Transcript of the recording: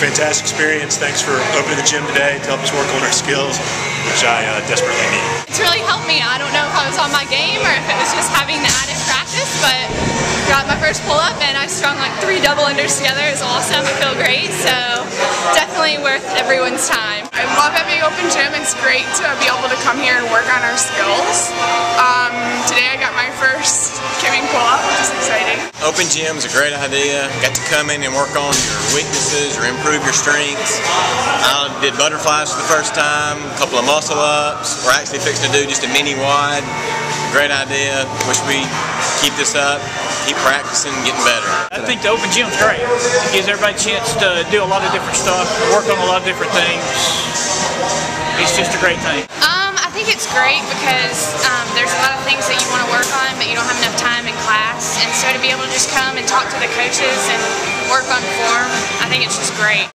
fantastic experience. Thanks for opening the gym today to help us work on our skills, which I uh, desperately need. It's really helped me. I don't know if I was on my game or if it was just having the added practice, but got my first pull up and I strung like three double unders together. It was awesome. I feel great. So definitely worth everyone's time. I love having open gym. It's great to be able to come here and work on our skills. Exciting. gym is a great idea. Got to come in and work on your weaknesses or improve your strengths. I did butterflies for the first time, a couple of muscle ups. We're actually fixing to do just a mini wide. Great idea. Wish we keep this up, keep practicing, getting better. I think the open gym's great. It gives everybody a chance to do a lot of different stuff, work on a lot of different things. It's just a great thing. Um, I think it's great because um, there's a lot of things that you want to work on, but you don't have enough time in class. And so to be able to just come and talk to the coaches and work on form, I think it's just great.